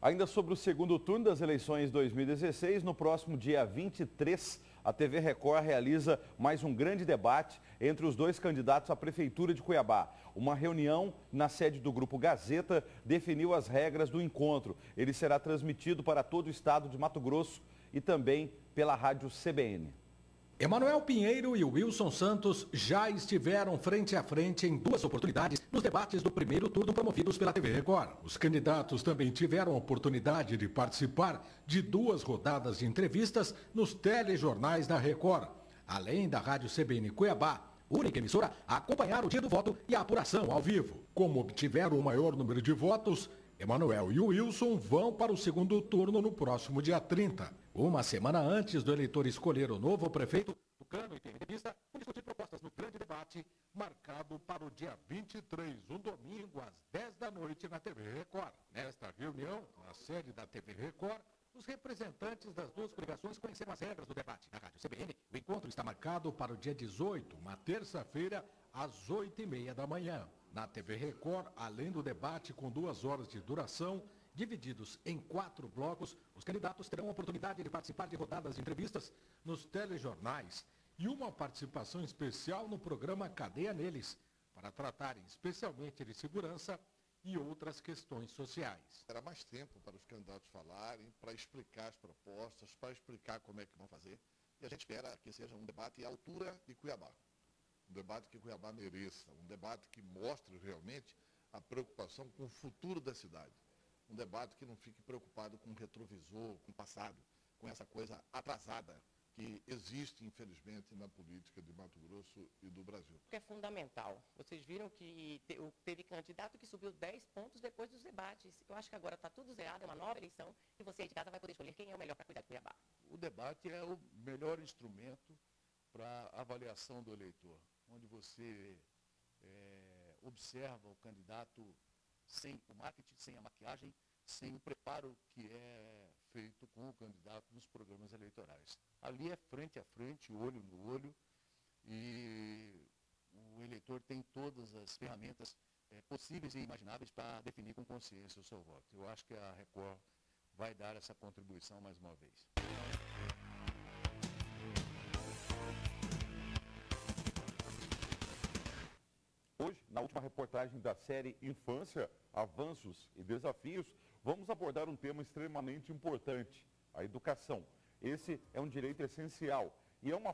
Ainda sobre o segundo turno das eleições 2016, no próximo dia 23, a TV Record realiza mais um grande debate entre os dois candidatos à Prefeitura de Cuiabá. Uma reunião na sede do Grupo Gazeta definiu as regras do encontro. Ele será transmitido para todo o estado de Mato Grosso e também pela rádio CBN. Emanuel Pinheiro e Wilson Santos já estiveram frente a frente em duas oportunidades nos debates do primeiro turno promovidos pela TV Record. Os candidatos também tiveram a oportunidade de participar de duas rodadas de entrevistas nos telejornais da Record, além da Rádio CBN Cuiabá, única emissora a acompanhar o dia do voto e a apuração ao vivo. Como obtiveram o maior número de votos, Emanuel e Wilson vão para o segundo turno no próximo dia 30. Uma semana antes do eleitor escolher o novo prefeito, Tucano e Entrevista vão discutir propostas no grande debate, marcado para o dia 23, um domingo, às 10 da noite, na TV Record. Nesta reunião, na sede da TV Record, os representantes das duas coligações conheceram as regras do debate. Na Rádio CBN, o encontro está marcado para o dia 18, uma terça-feira, às 8h30 da manhã. Na TV Record, além do debate com duas horas de duração, divididos em quatro blocos, os candidatos terão a oportunidade de participar de rodadas de entrevistas nos telejornais e uma participação especial no programa Cadeia Neles, para tratarem especialmente de segurança e outras questões sociais. Terá mais tempo para os candidatos falarem, para explicar as propostas, para explicar como é que vão fazer. E a gente espera que seja um debate à altura de Cuiabá um debate que Cuiabá mereça, um debate que mostre realmente a preocupação com o futuro da cidade. Um debate que não fique preocupado com o retrovisor, com o passado, com essa coisa atrasada que existe, infelizmente, na política de Mato Grosso e do Brasil. É fundamental. Vocês viram que teve candidato que subiu 10 pontos depois dos debates. Eu acho que agora está tudo zerado, é uma nova eleição, e você aí de casa vai poder escolher quem é o melhor para cuidar de Cuiabá. O debate é o melhor instrumento para avaliação do eleitor onde você é, observa o candidato sem o marketing, sem a maquiagem, sem o preparo que é feito com o candidato nos programas eleitorais. Ali é frente a frente, olho no olho, e o eleitor tem todas as ferramentas é, possíveis e imagináveis para definir com consciência o seu voto. Eu acho que a Record vai dar essa contribuição mais uma vez. Na última reportagem da série Infância, Avanços e Desafios, vamos abordar um tema extremamente importante, a educação. Esse é um direito essencial e é uma